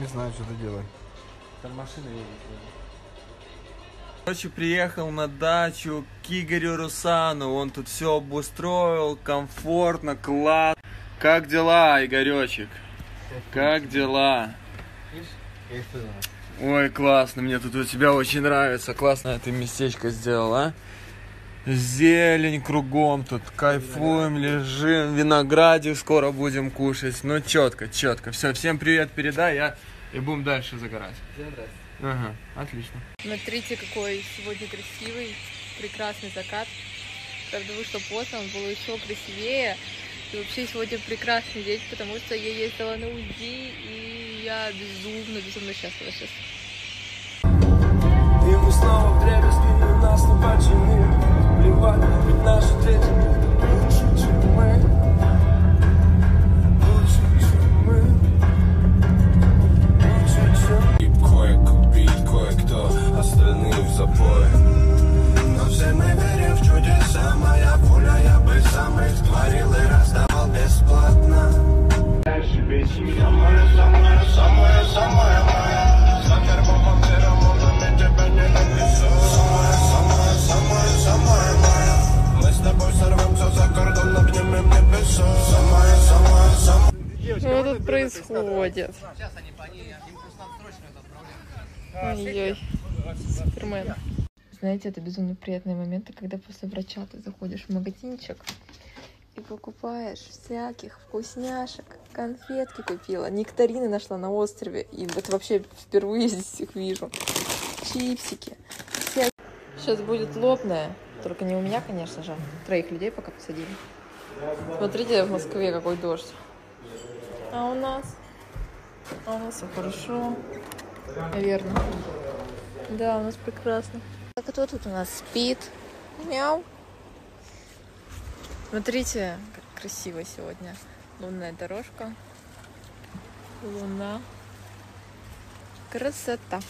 Не знаю, что ты делаешь. Там машина едет. Короче, приехал на дачу к Игорю Русану. Он тут все обустроил, комфортно, класс. Как дела, Игоречек? Как дела? Ой, классно, мне тут у тебя очень нравится. Классное ты местечко сделал, а? Зелень кругом тут, кайфуем, лежим, виноградик скоро будем кушать. Ну, четко, четко. Все, всем привет передай, я и будем дальше загорать. Ага, отлично. Смотрите, какой сегодня красивый, прекрасный закат. Правда, вышло поздно, он был еще красивее. И вообще сегодня прекрасный день, потому что я ездила на УЗИ, и я безумно, безумно счастлива сейчас. И мы снова Что тут происходит? Ой-ой, супермен. Знаете, это безумно приятные моменты, когда после врача ты заходишь в магазинчик и покупаешь всяких вкусняшек, конфетки купила, нектарины нашла на острове, и вот вообще впервые здесь их вижу, чипсики. вся- Сейчас будет лобная, только не у меня, конечно же, троих людей пока посадили. Смотрите, в Москве какой дождь. А у нас? А у нас все хорошо. Наверное. Да, у нас прекрасно. А кто тут у нас спит? Мяу. Смотрите, как красиво сегодня. Лунная дорожка. Луна. Красота.